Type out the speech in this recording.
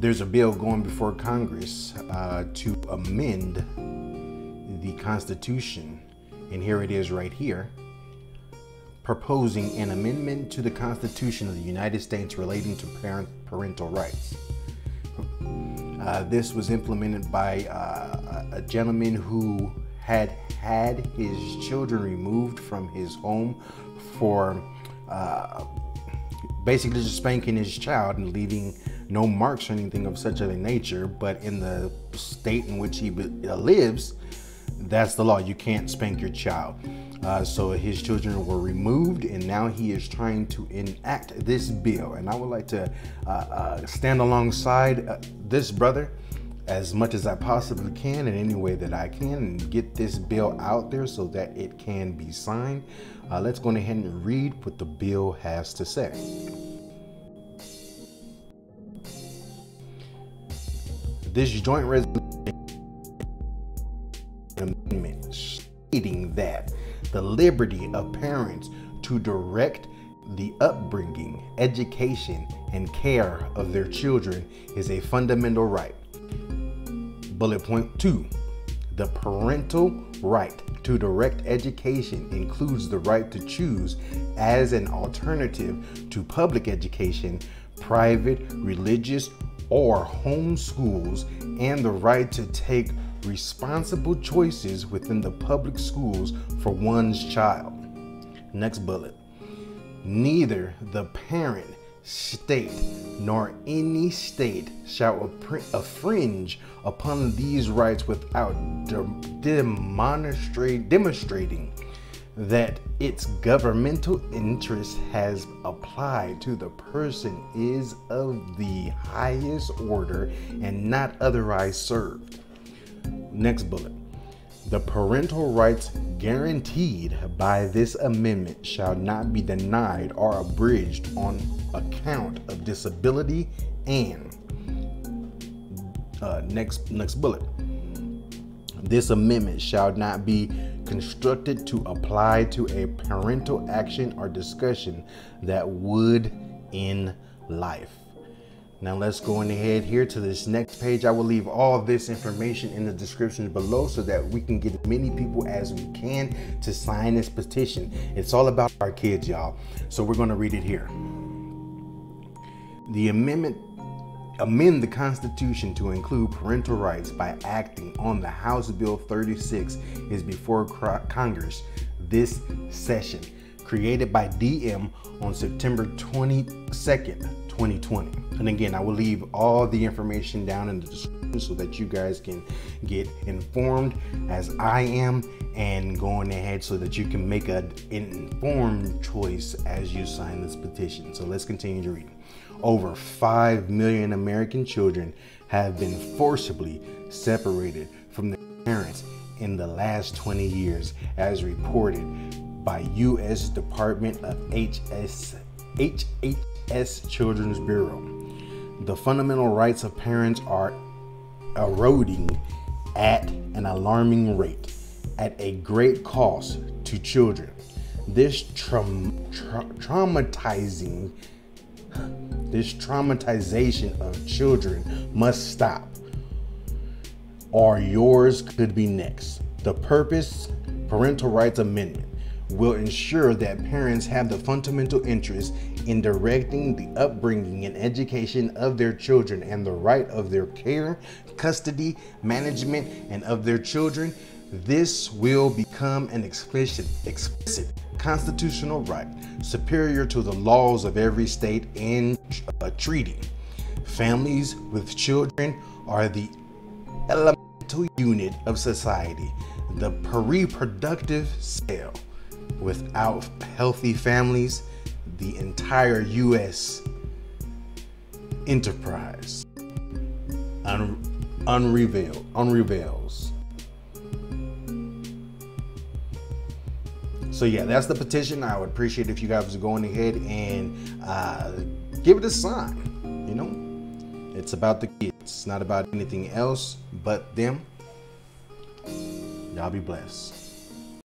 there's a bill going before Congress uh, to amend the Constitution, and here it is right here proposing an amendment to the Constitution of the United States relating to parent, parental rights. Uh, this was implemented by uh, a gentleman who had had his children removed from his home for uh, basically just spanking his child and leaving no marks or anything of such a nature. But in the state in which he lives, that's the law. You can't spank your child. Uh, so his children were removed, and now he is trying to enact this bill. And I would like to uh, uh, stand alongside uh, this brother as much as I possibly can in any way that I can and get this bill out there so that it can be signed. Uh, let's go ahead and read what the bill has to say. This joint resolution stating that the liberty of parents to direct the upbringing, education, and care of their children is a fundamental right. Bullet point two the parental right to direct education includes the right to choose as an alternative to public education, private, religious, or home schools, and the right to take responsible choices within the public schools for one's child. Next bullet. Neither the parent, state, nor any state shall infringe upon these rights without demonstrate, demonstrating that its governmental interest has applied to the person is of the highest order and not otherwise served. Next bullet. The parental rights guaranteed by this amendment shall not be denied or abridged on account of disability and uh, next next bullet. This amendment shall not be constructed to apply to a parental action or discussion that would in life. Now let's go on ahead here to this next page. I will leave all this information in the description below so that we can get as many people as we can to sign this petition. It's all about our kids, y'all. So we're going to read it here. The amendment amend the Constitution to include parental rights by acting on the House Bill 36 is before Congress this session, created by DM on September 22nd, 2020. And again, I will leave all the information down in the description so that you guys can get informed as I am and going ahead so that you can make an informed choice as you sign this petition. So let's continue to read. Over 5 million American children have been forcibly separated from their parents in the last 20 years, as reported by U.S. Department of HS, HHS Children's Bureau. The fundamental rights of parents are eroding at an alarming rate, at a great cost to children. This tra- traumatizing this traumatization of children must stop, or yours could be next. The Purpose Parental Rights Amendment will ensure that parents have the fundamental interest in directing the upbringing and education of their children and the right of their care, custody, management, and of their children. This will become an explicit, explicit constitutional right superior to the laws of every state and treaty. Families with children are the elemental unit of society, the reproductive cell. Without healthy families, the entire U.S. enterprise un- unrevealed, unreveals. So yeah, that's the petition. I would appreciate if you guys would going ahead and uh, give it a sign. You know, it's about the kids. It's not about anything else but them. Y'all be blessed.